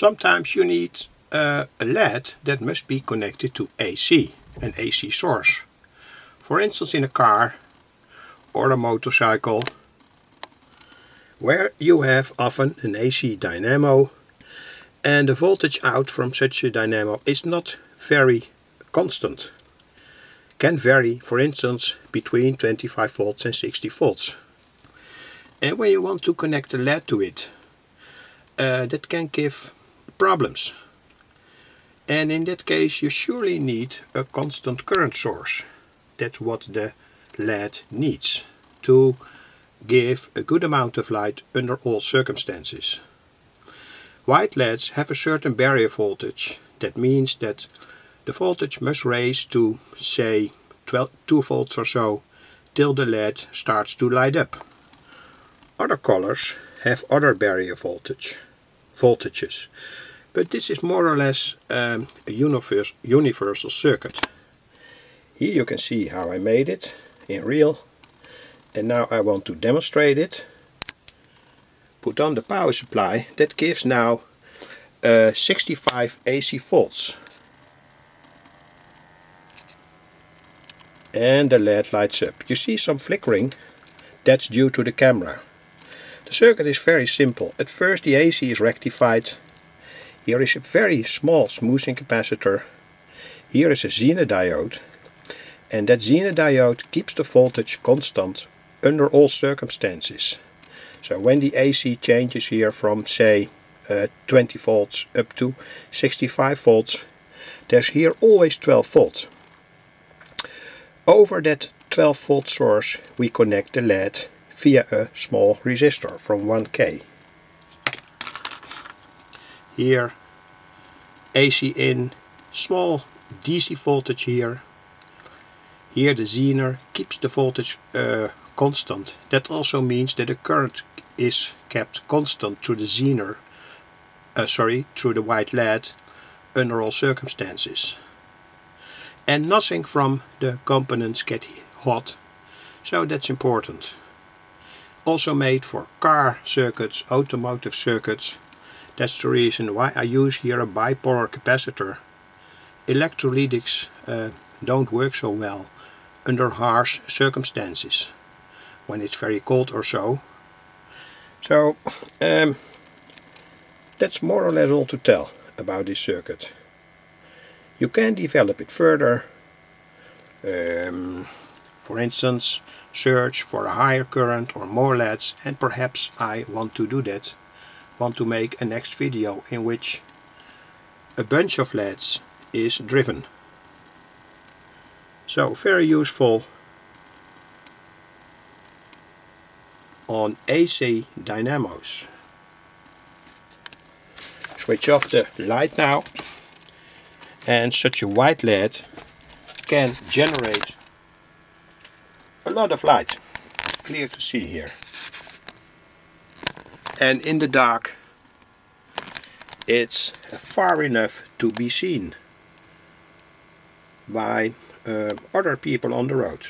Sometimes you need uh, a LED that must be connected to AC, an AC source. For instance in a car or a motorcycle where you have often an AC dynamo and the voltage out from such a dynamo is not very constant. Can vary for instance between 25 volts and 60 volts. And when you want to connect a LED to it uh, that can give problems. And in that case you surely need a constant current source. That's what the LED needs to give a good amount of light under all circumstances. White LEDs have a certain barrier voltage. That means that the voltage must raise to say 12, 2 volts or so till the LED starts to light up. Other colors have other barrier voltage voltages but this is more or less um, a universe, universal circuit. Here you can see how I made it in real and now I want to demonstrate it. Put on the power supply that gives now uh, 65 AC volts and the LED lights up. You see some flickering, that's due to the camera. The circuit is very simple. At first the AC is rectified here is a very small smoothing capacitor. Here is a Zener diode. And that Zener diode keeps the voltage constant under all circumstances. So when the AC changes here from say uh, 20 volts up to 65 volts, there's here always 12 volts. Over that 12 volt source we connect the LED via a small resistor from 1K. Here AC in, small DC voltage here. Here the zener keeps the voltage uh, constant. That also means that the current is kept constant through the zener, uh, sorry, through the white LED under all circumstances. And nothing from the components get hot, so that's important. Also made for car circuits, automotive circuits, that's the reason why I use here a bipolar capacitor. Electrolytics uh, don't work so well under harsh circumstances when it's very cold or so. So um, that's more or less all to tell about this circuit. You can develop it further. Um, for instance, search for a higher current or more LEDs and perhaps I want to do that want to make a next video in which a bunch of LEDs is driven. So very useful on AC dynamos. Switch off the light now and such a white LED can generate a lot of light. Clear to see here and in the dark it's far enough to be seen by uh, other people on the road.